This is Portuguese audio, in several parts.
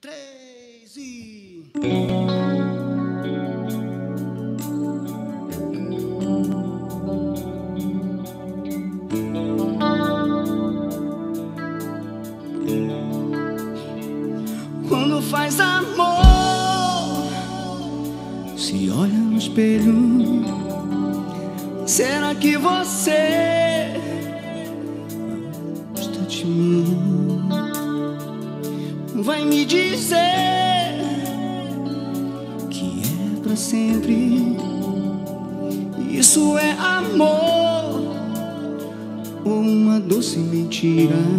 três e. Quando faz amor, se olha no espelho, será que você tirar.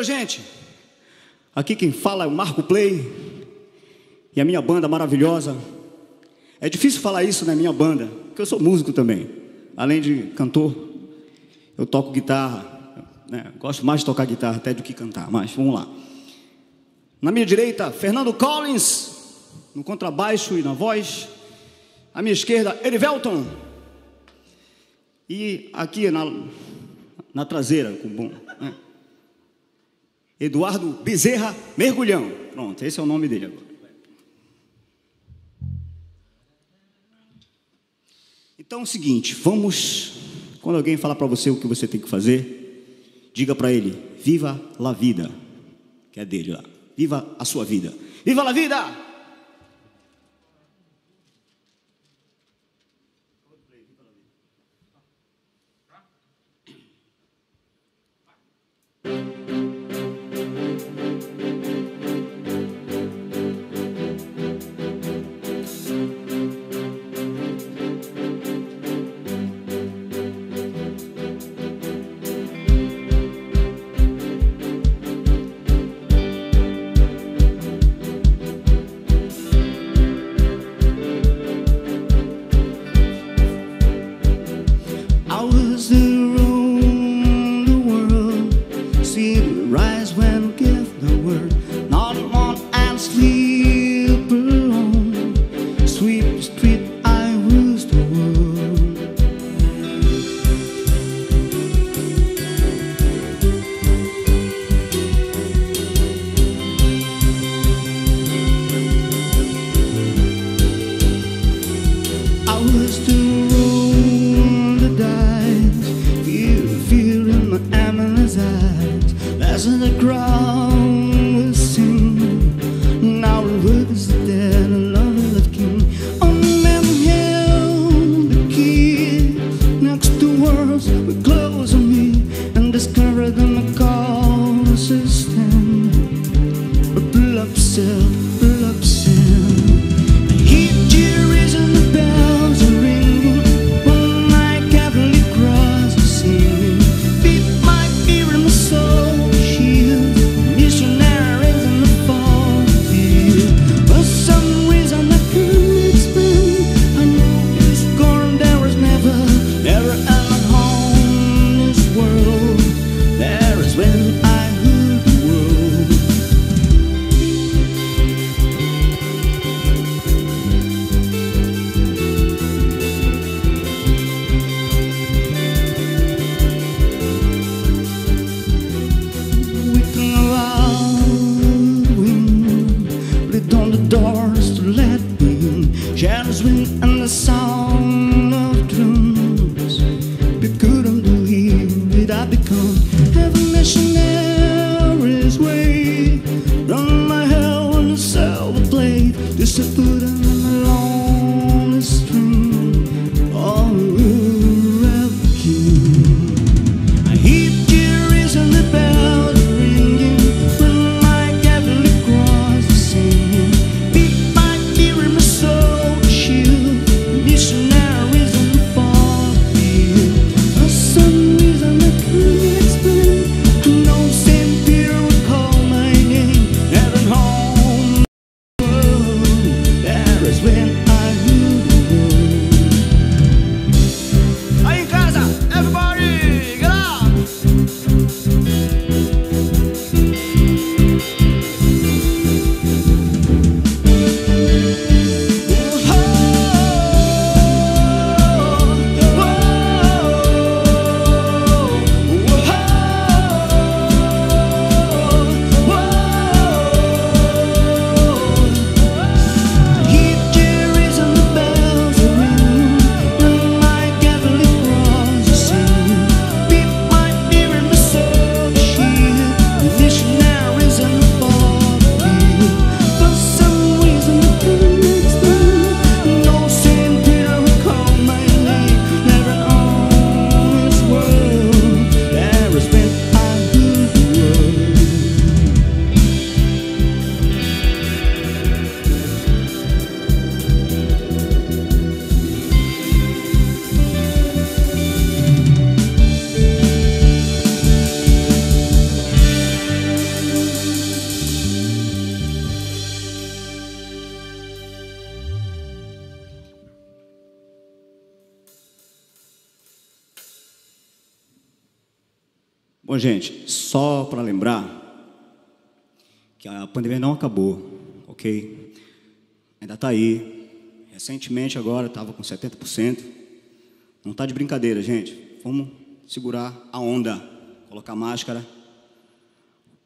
Valeu, gente. Aqui quem fala é o Marco Play e a minha banda maravilhosa. É difícil falar isso na minha banda, porque eu sou músico também. Além de cantor, eu toco guitarra. né? Gosto mais de tocar guitarra até do que cantar, mas vamos lá. Na minha direita, Fernando Collins, no contrabaixo e na voz. À minha esquerda, Erivelton. E aqui na, na traseira, com bom. Eduardo Bezerra Mergulhão. Pronto, esse é o nome dele agora. Então é o seguinte, vamos. Quando alguém falar para você o que você tem que fazer, diga para ele: viva la vida, que é dele lá. Viva a sua vida. Viva la vida! Gente, só para lembrar que a pandemia não acabou, ok? Ainda está aí. Recentemente, agora, estava com 70%. Não está de brincadeira, gente. vamos segurar a onda, colocar máscara,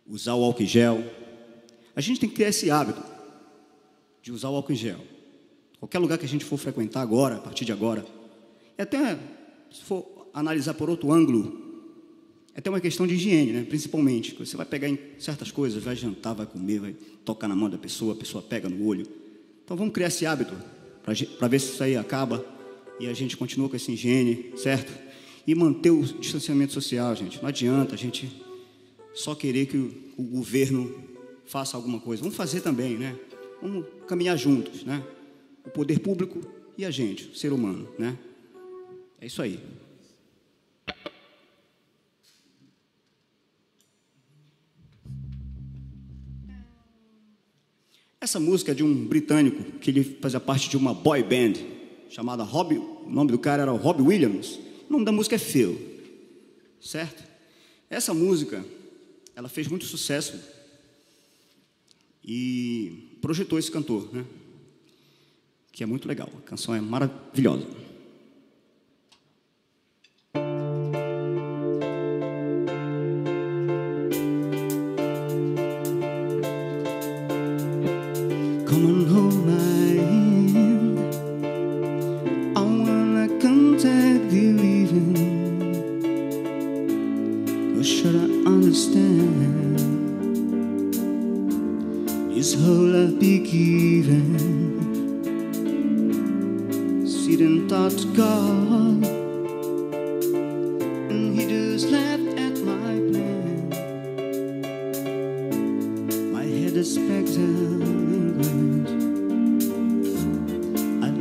usar o álcool em gel. A gente tem que ter esse hábito de usar o álcool em gel. Qualquer lugar que a gente for frequentar agora, a partir de agora, e até se for analisar por outro ângulo, até uma questão de higiene, né? principalmente. Você vai pegar em certas coisas, vai jantar, vai comer, vai tocar na mão da pessoa, a pessoa pega no olho. Então vamos criar esse hábito para ver se isso aí acaba e a gente continua com essa higiene, certo? E manter o distanciamento social, gente. Não adianta a gente só querer que o, o governo faça alguma coisa. Vamos fazer também, né? Vamos caminhar juntos, né? O poder público e a gente, o ser humano, né? É isso aí. Essa música é de um britânico que ele fazia parte de uma boy band chamada Robbie. O nome do cara era Robbie Williams. O nome da música é Phil, certo? Essa música, ela fez muito sucesso e projetou esse cantor, né? Que é muito legal. A canção é maravilhosa.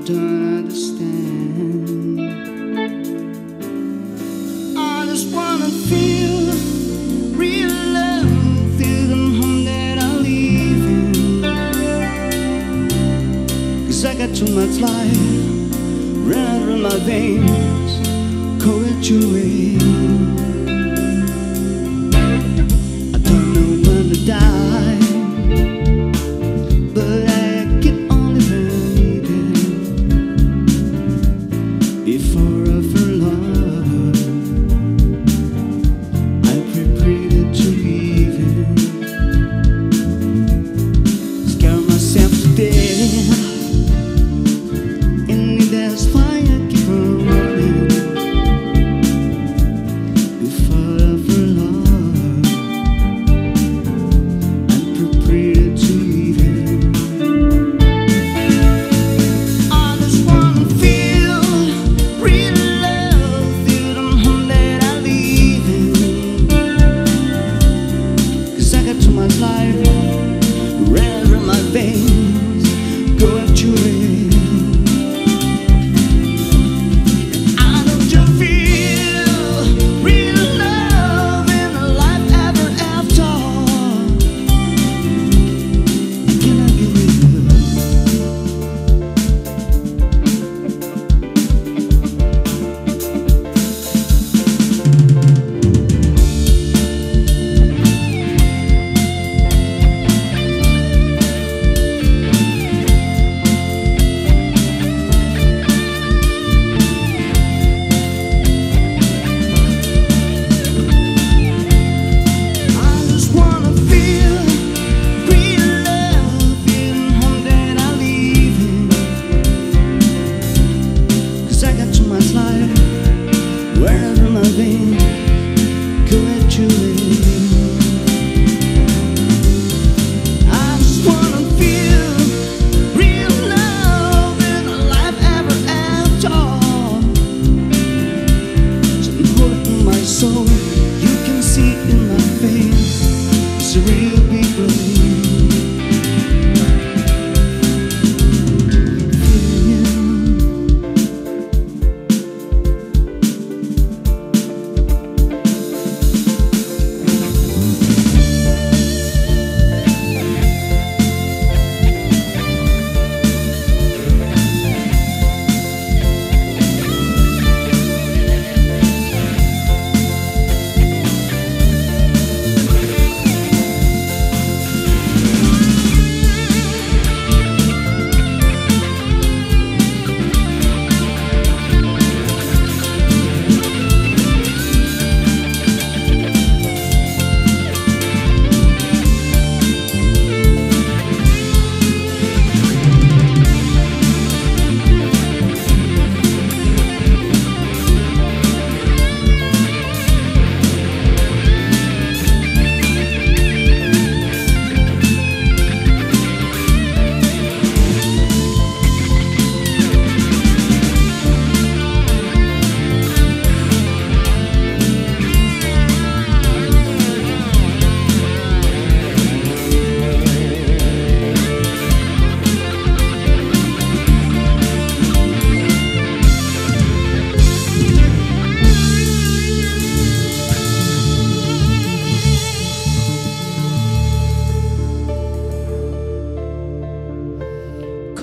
don't understand. I just wanna feel real love through the home that I live in. Cause I got too much life running through my veins, Go it your way.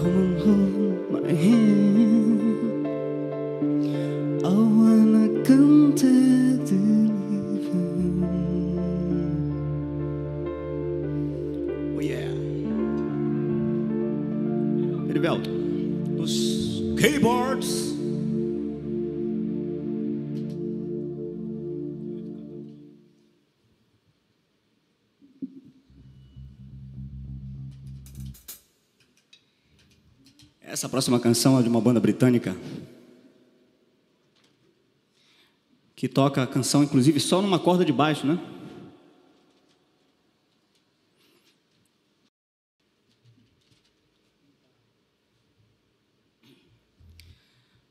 không hôn mãi Essa próxima canção é de uma banda britânica que toca a canção, inclusive, só numa corda de baixo, né?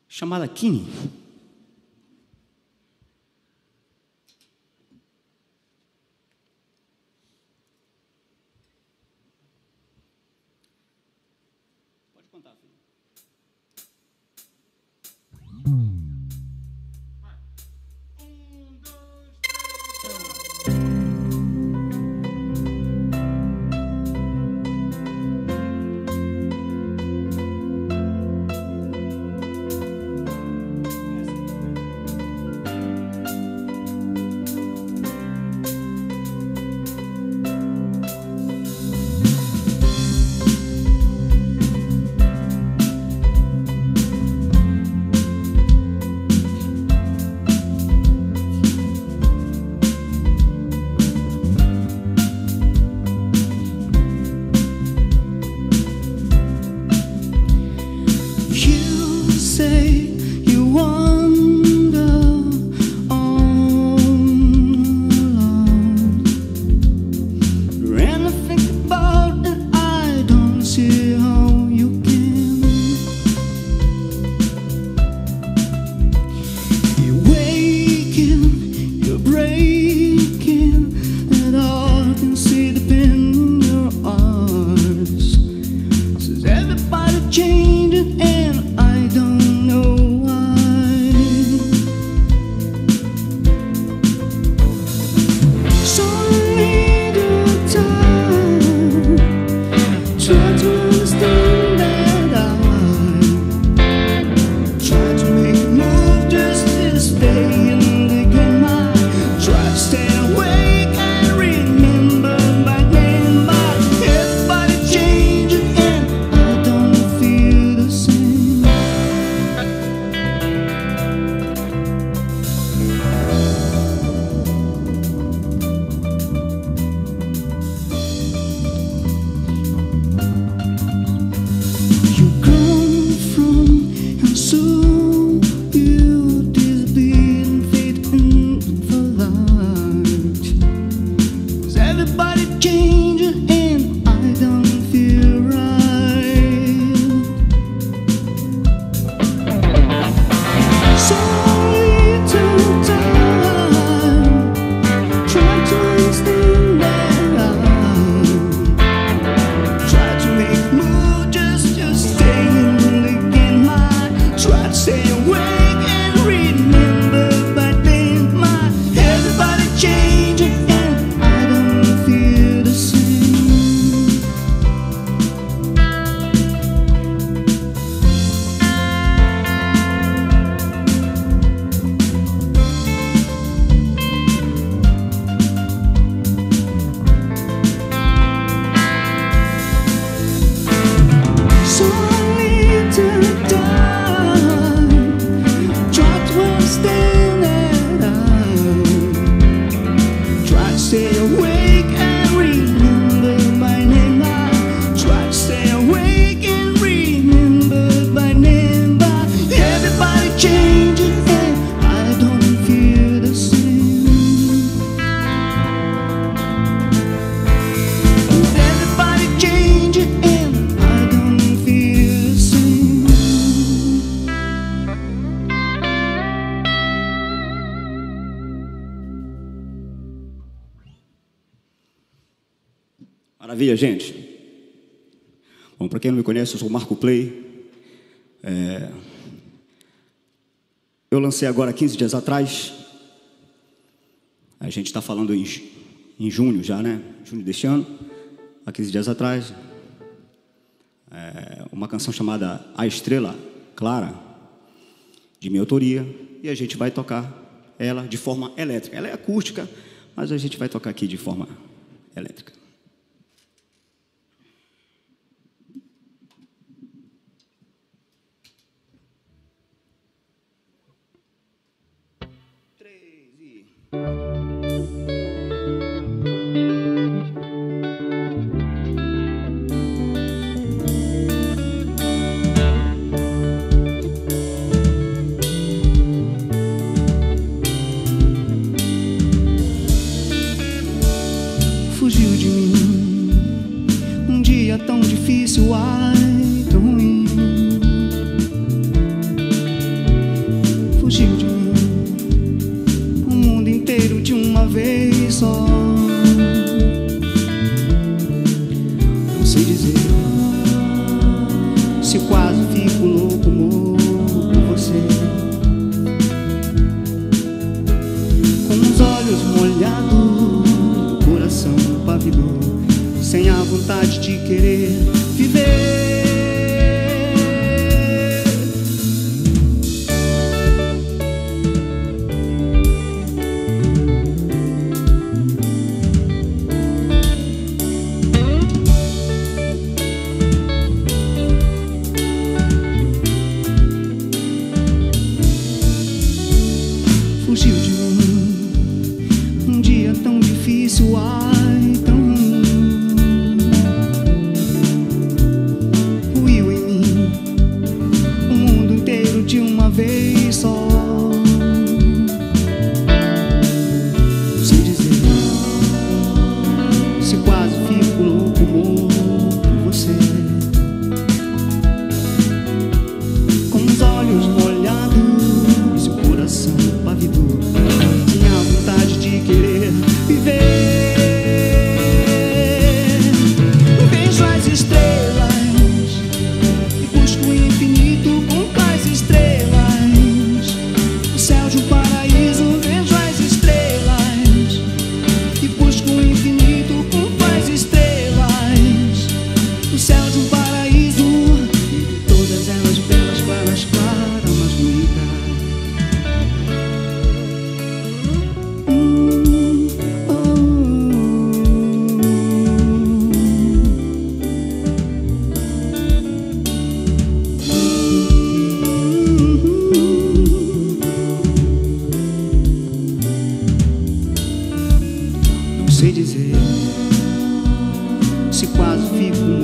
Chamada Kine. Gente. Bom, para quem não me conhece, eu sou o Marco Play. É... Eu lancei agora 15 dias atrás. A gente está falando em, em junho já, né? Junho deste ano. Há 15 dias atrás. É... Uma canção chamada A Estrela Clara, de minha autoria. e a gente vai tocar ela de forma elétrica. Ela é acústica, mas a gente vai tocar aqui de forma elétrica. Chile. Gente, essa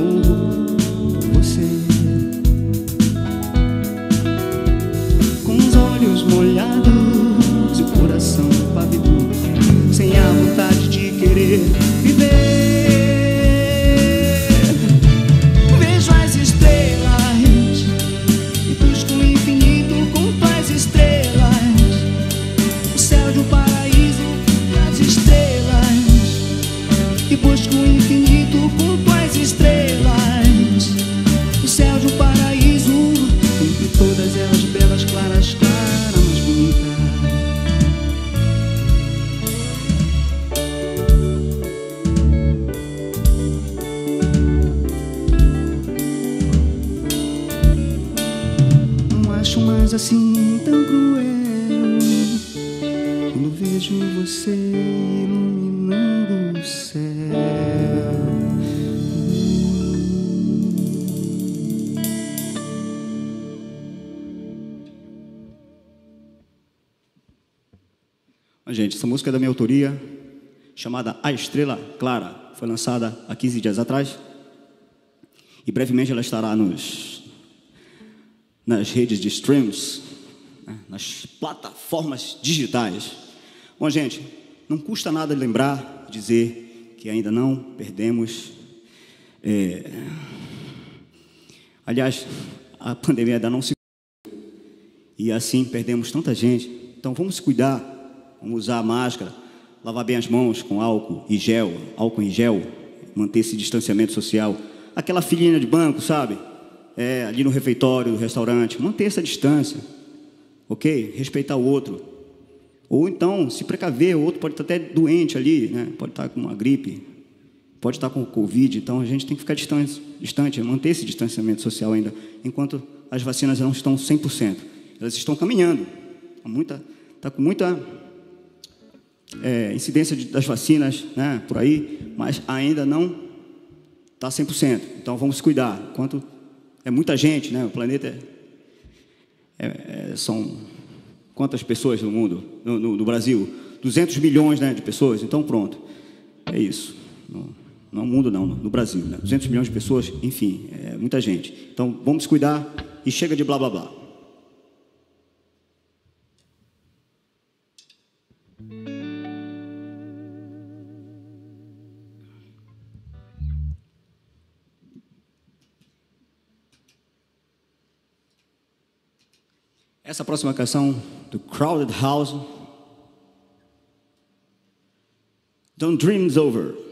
chamada A Estrela Clara. Foi lançada há 15 dias atrás. E brevemente ela estará nos, nas redes de streams, né, nas plataformas digitais. Bom, gente, não custa nada lembrar, dizer que ainda não perdemos. É... Aliás, a pandemia ainda não se. E assim perdemos tanta gente. Então vamos cuidar Vamos usar máscara, lavar bem as mãos com álcool e gel, álcool em gel, manter esse distanciamento social. Aquela filhinha de banco, sabe? É, ali no refeitório do restaurante, manter essa distância, ok? Respeitar o outro. Ou então, se precaver, o outro pode estar até doente ali, né? pode estar com uma gripe, pode estar com Covid, então a gente tem que ficar distante, distante manter esse distanciamento social ainda, enquanto as vacinas não estão 100%. Elas estão caminhando, muita, tá com muita é, incidência de, das vacinas, né, por aí, mas ainda não está 100%. Então vamos cuidar. Quanto é muita gente, né? O planeta é, é, é são quantas pessoas no mundo, no, no, no, Brasil? 200 milhões né, de pessoas. Então pronto, é isso. No, no mundo não, no Brasil, né? 200 milhões de pessoas, enfim, é muita gente. Então vamos cuidar e chega de blá blá blá. Essa próxima canção do Crowded House. Don't Dreams Over.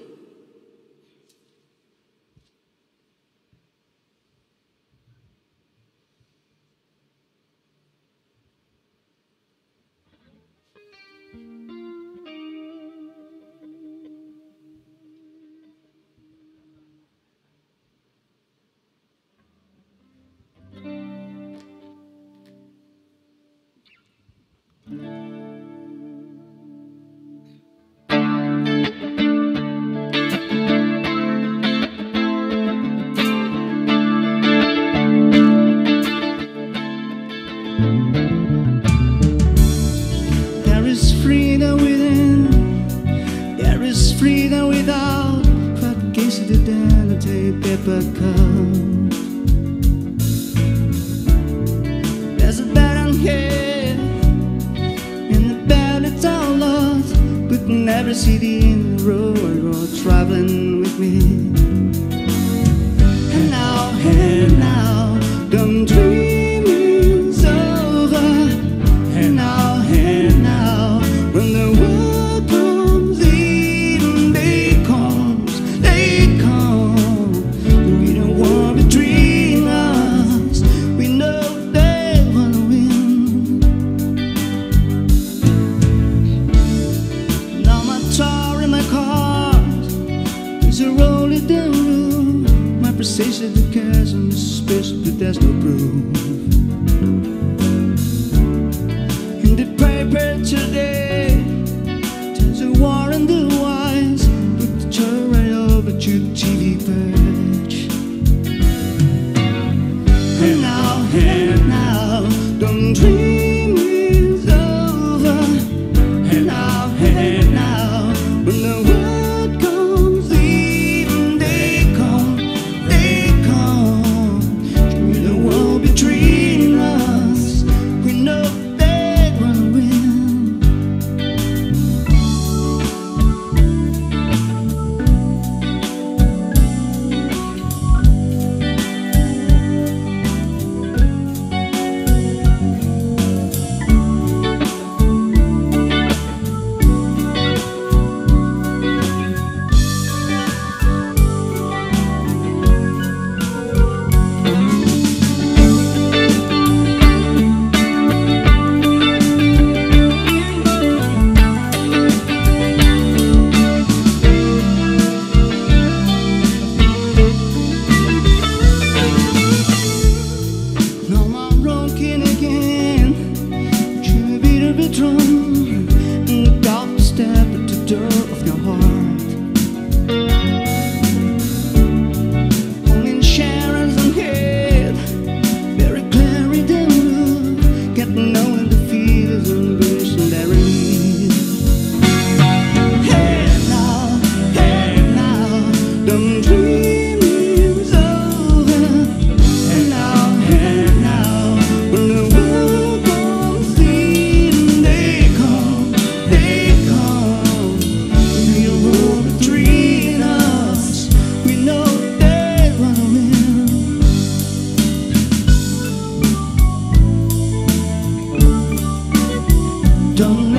don't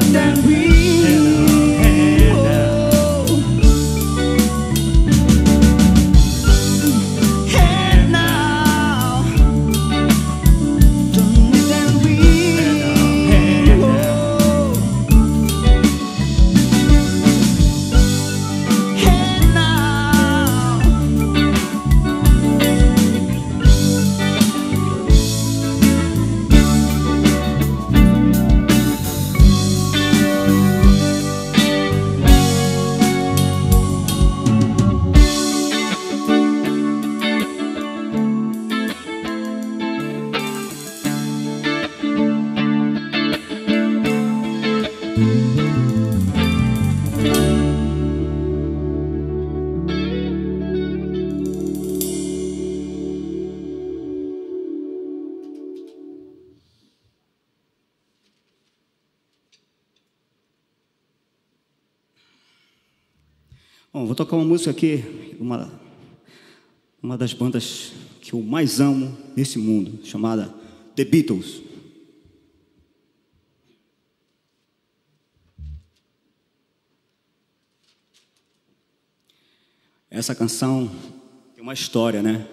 uma música aqui, uma, uma das bandas que eu mais amo nesse mundo, chamada The Beatles. Essa canção tem uma história, né?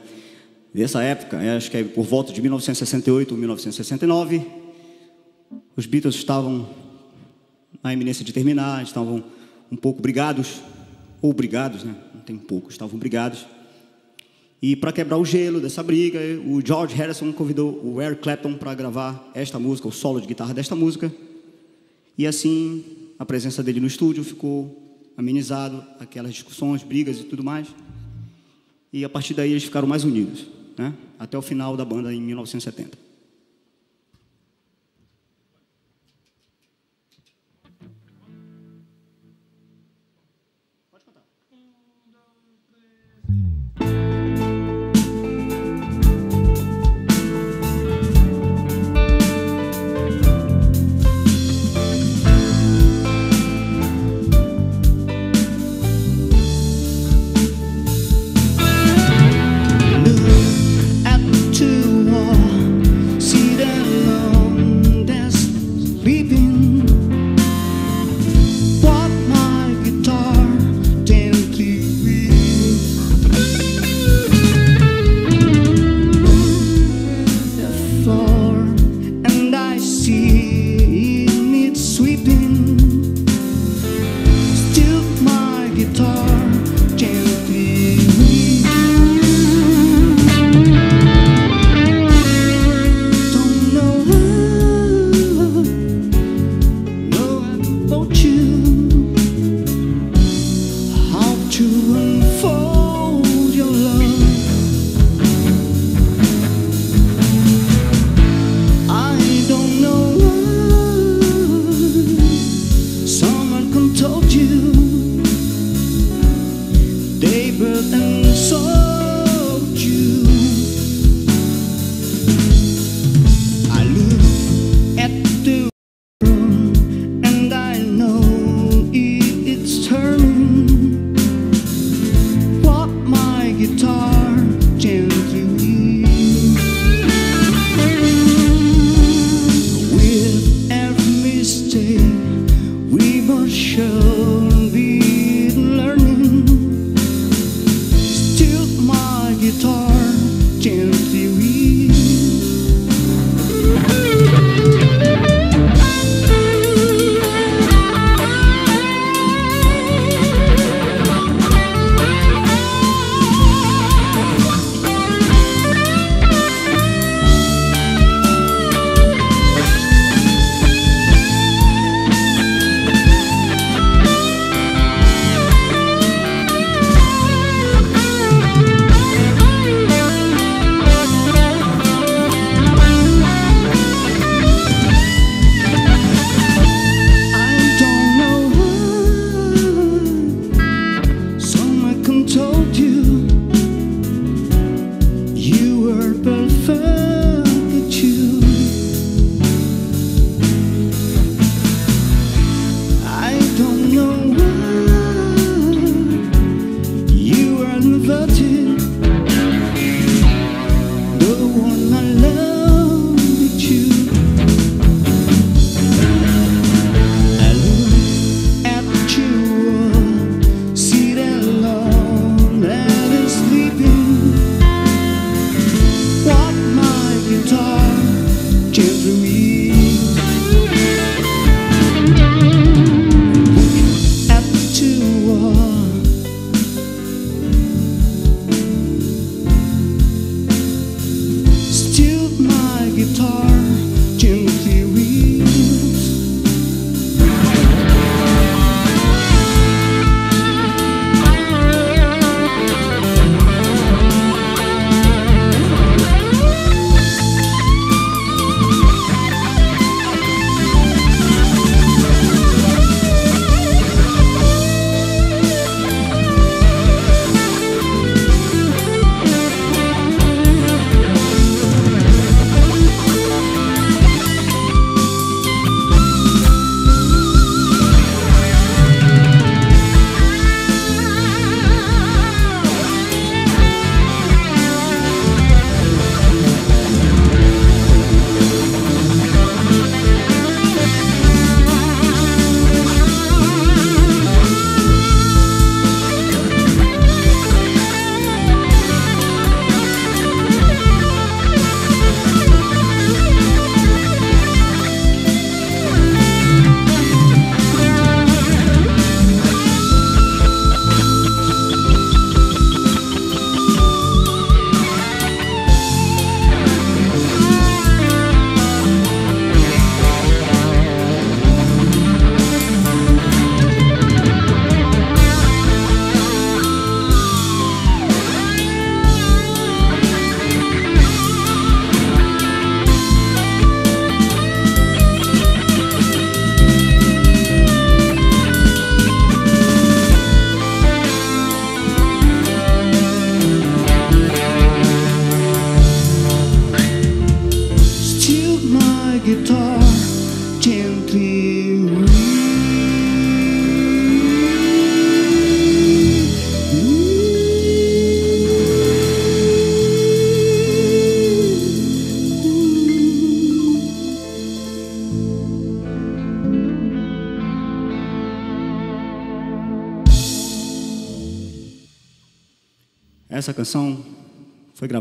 Nessa época, acho que é por volta de 1968 ou 1969, os Beatles estavam na iminência de terminar, estavam um pouco brigados ou brigados, né? Não tem pouco, estavam brigados. E para quebrar o gelo dessa briga, o George Harrison convidou o Eric Clapton para gravar esta música, o solo de guitarra desta música. E assim, a presença dele no estúdio ficou amenizado, aquelas discussões, brigas e tudo mais. E a partir daí eles ficaram mais unidos, né? Até o final da banda em 1970.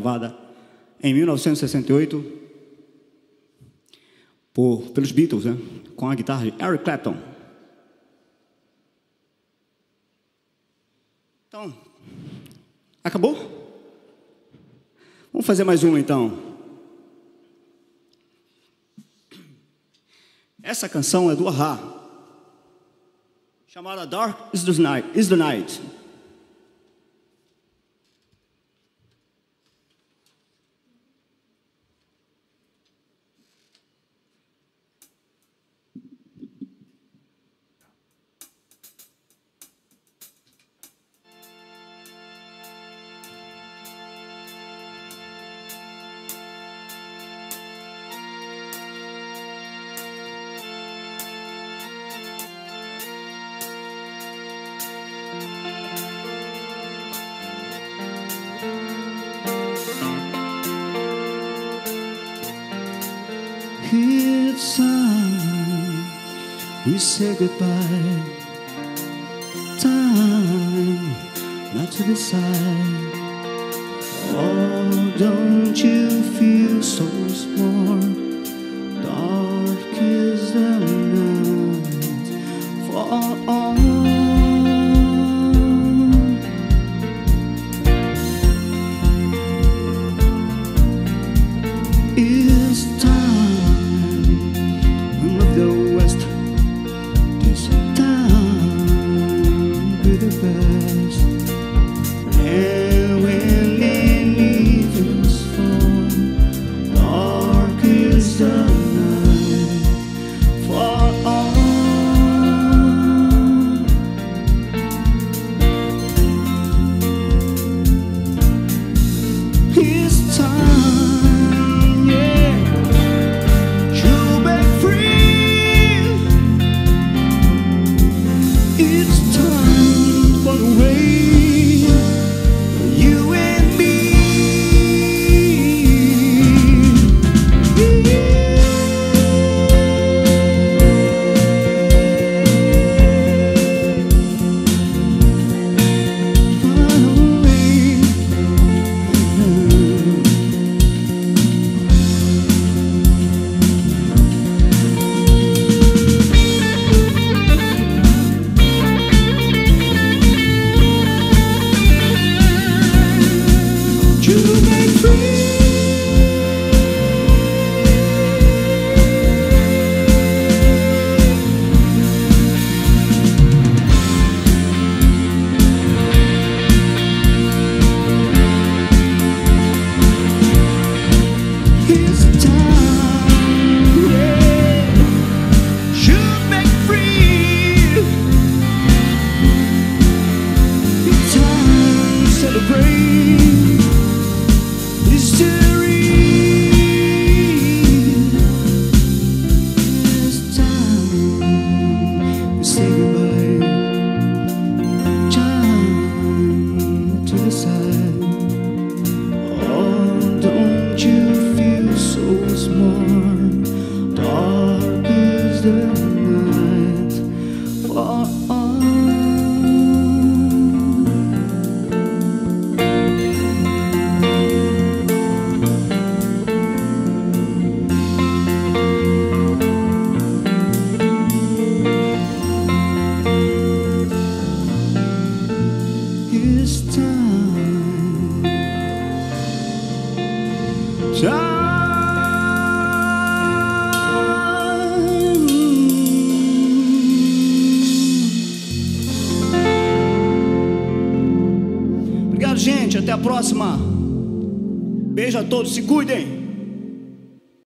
gravada em 1968 por, pelos Beatles, né? com a guitarra de Eric Clapton. Então, acabou? Vamos fazer mais uma então. Essa canção é do Ahá, chamada Dark is the Night. Is the night.